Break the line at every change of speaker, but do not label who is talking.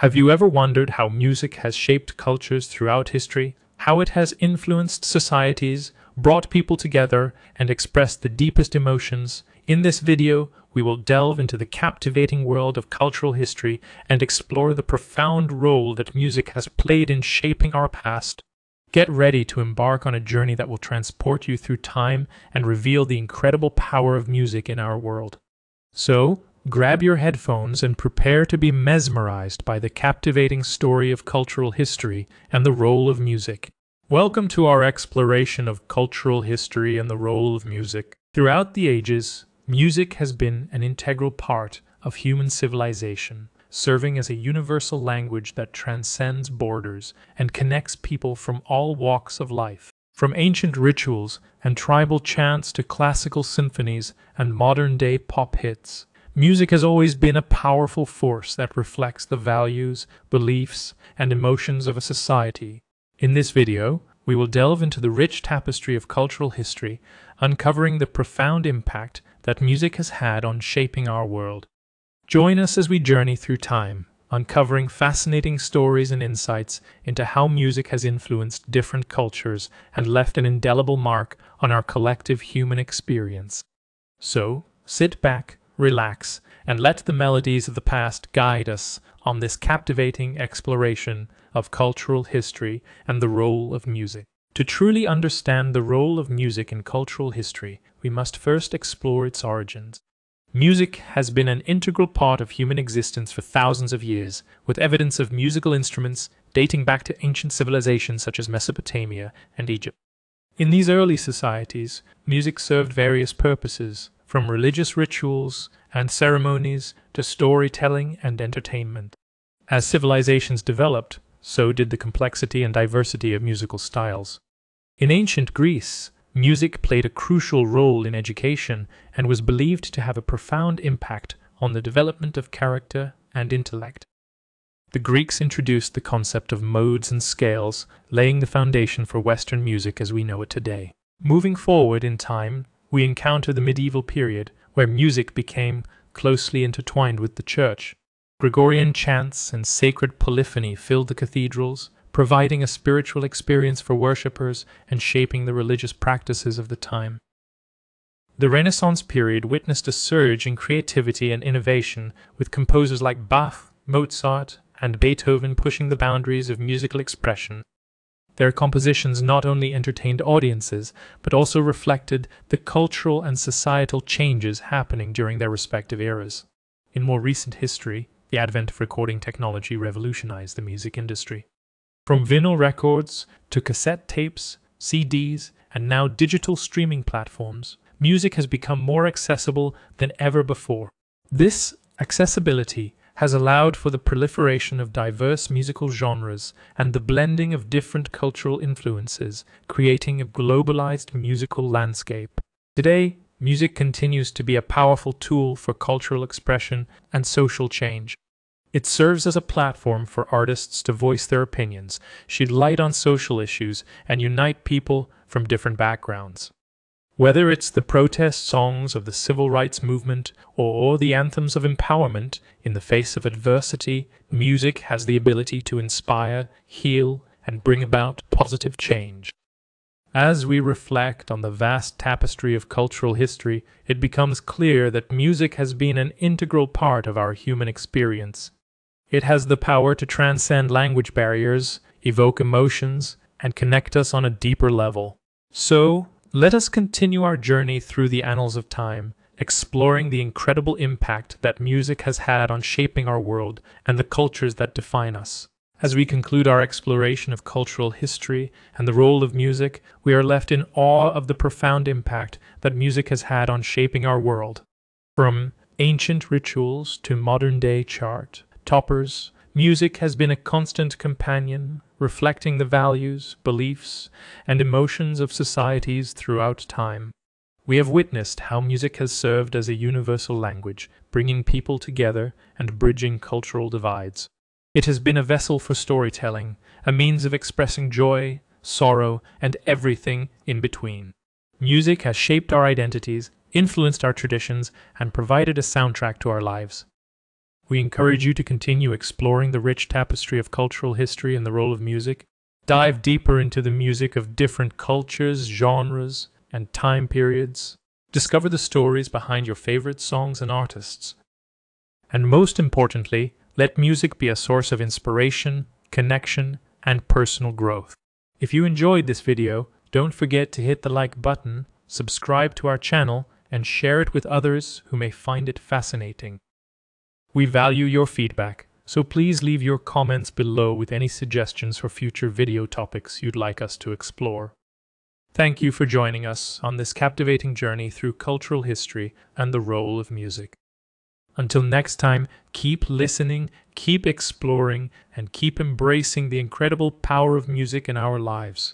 Have you ever wondered how music has shaped cultures throughout history? How it has influenced societies, brought people together, and expressed the deepest emotions? In this video, we will delve into the captivating world of cultural history and explore the profound role that music has played in shaping our past. Get ready to embark on a journey that will transport you through time and reveal the incredible power of music in our world. So, grab your headphones and prepare to be mesmerized by the captivating story of cultural history and the role of music. Welcome to our exploration of cultural history and the role of music. Throughout the ages, music has been an integral part of human civilization, serving as a universal language that transcends borders and connects people from all walks of life. From ancient rituals and tribal chants to classical symphonies and modern day pop hits, Music has always been a powerful force that reflects the values, beliefs, and emotions of a society. In this video, we will delve into the rich tapestry of cultural history, uncovering the profound impact that music has had on shaping our world. Join us as we journey through time, uncovering fascinating stories and insights into how music has influenced different cultures and left an indelible mark on our collective human experience. So, sit back, relax, and let the melodies of the past guide us on this captivating exploration of cultural history and the role of music. To truly understand the role of music in cultural history, we must first explore its origins. Music has been an integral part of human existence for thousands of years, with evidence of musical instruments dating back to ancient civilizations such as Mesopotamia and Egypt. In these early societies, music served various purposes, from religious rituals and ceremonies to storytelling and entertainment. As civilizations developed, so did the complexity and diversity of musical styles. In ancient Greece, music played a crucial role in education and was believed to have a profound impact on the development of character and intellect. The Greeks introduced the concept of modes and scales, laying the foundation for Western music as we know it today. Moving forward in time, we encounter the medieval period, where music became closely intertwined with the church. Gregorian chants and sacred polyphony filled the cathedrals, providing a spiritual experience for worshippers and shaping the religious practices of the time. The Renaissance period witnessed a surge in creativity and innovation, with composers like Bach, Mozart, and Beethoven pushing the boundaries of musical expression. Their compositions not only entertained audiences, but also reflected the cultural and societal changes happening during their respective eras. In more recent history, the advent of recording technology revolutionized the music industry. From vinyl records to cassette tapes, CDs, and now digital streaming platforms, music has become more accessible than ever before. This accessibility has allowed for the proliferation of diverse musical genres and the blending of different cultural influences, creating a globalized musical landscape. Today, music continues to be a powerful tool for cultural expression and social change. It serves as a platform for artists to voice their opinions, shed light on social issues, and unite people from different backgrounds. Whether it's the protest songs of the civil rights movement or the anthems of empowerment in the face of adversity, music has the ability to inspire, heal, and bring about positive change. As we reflect on the vast tapestry of cultural history, it becomes clear that music has been an integral part of our human experience. It has the power to transcend language barriers, evoke emotions, and connect us on a deeper level. So, let us continue our journey through the annals of time, exploring the incredible impact that music has had on shaping our world and the cultures that define us. As we conclude our exploration of cultural history and the role of music, we are left in awe of the profound impact that music has had on shaping our world. From ancient rituals to modern day chart toppers, music has been a constant companion reflecting the values, beliefs, and emotions of societies throughout time. We have witnessed how music has served as a universal language, bringing people together and bridging cultural divides. It has been a vessel for storytelling, a means of expressing joy, sorrow, and everything in between. Music has shaped our identities, influenced our traditions, and provided a soundtrack to our lives. We encourage you to continue exploring the rich tapestry of cultural history and the role of music. Dive deeper into the music of different cultures, genres, and time periods. Discover the stories behind your favorite songs and artists. And most importantly, let music be a source of inspiration, connection, and personal growth. If you enjoyed this video, don't forget to hit the like button, subscribe to our channel, and share it with others who may find it fascinating. We value your feedback, so please leave your comments below with any suggestions for future video topics you'd like us to explore. Thank you for joining us on this captivating journey through cultural history and the role of music. Until next time, keep listening, keep exploring, and keep embracing the incredible power of music in our lives.